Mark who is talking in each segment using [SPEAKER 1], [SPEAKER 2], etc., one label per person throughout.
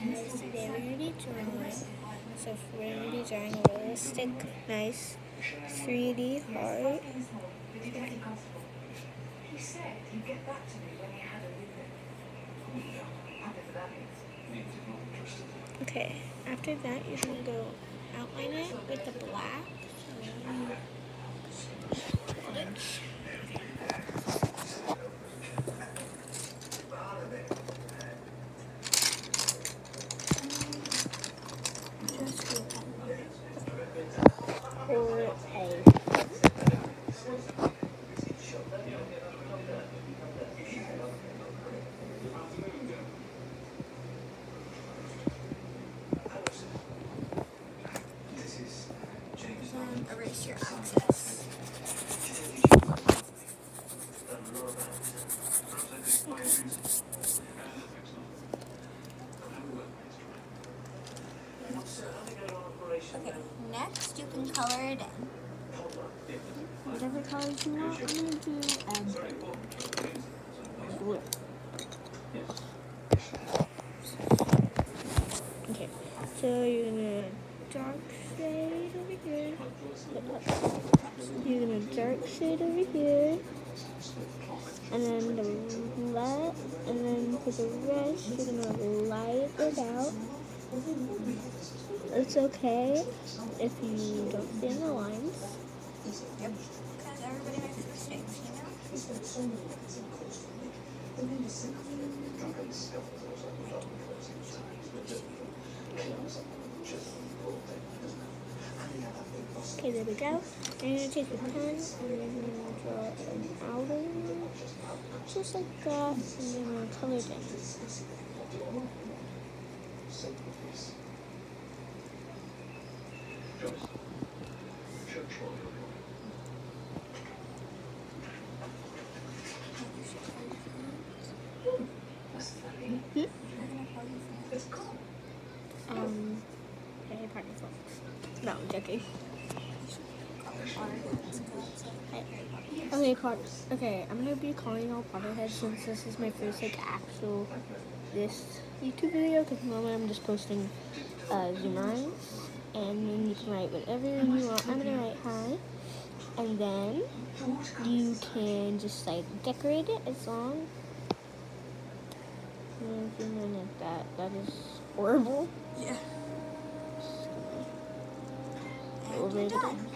[SPEAKER 1] guys, today we're going to be drawing, so we're going to be drawing a realistic, nice 3D heart. Okay, after that you're to go outline it with the black. So, erase your access. Okay, next you can color it in. Whatever colors you want, I'm going to do um, blue. Okay, so you're going to dark shade over here. You're gonna dark shade over here. And then the let and then for the rest you're gonna light it out. It's okay if you don't see any lines. Yep. Because everybody makes mistakes, you know? Okay, there we go. And you're going to take a pen and I'm going to draw an outline, just like that, and then I'm going to color it in. Um, hey, party folks. No, I'm joking. Okay. Okay, I'm gonna be calling all Potterheads since this is my first like actual this YouTube video. Because normally I'm just posting uh, Zoomerines, and then you can write whatever you want. I'm gonna write hi, and then you can just like decorate it as long. Like that. That is horrible.
[SPEAKER 2] Yeah.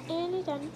[SPEAKER 1] And you're done.